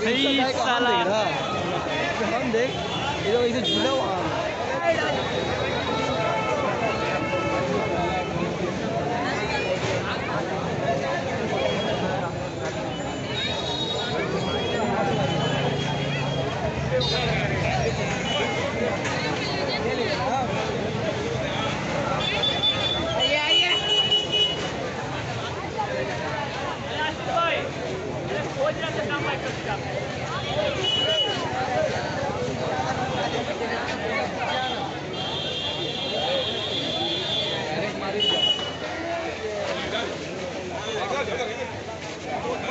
सही साला हम देख ये लोग इसे झूला हुआ Thank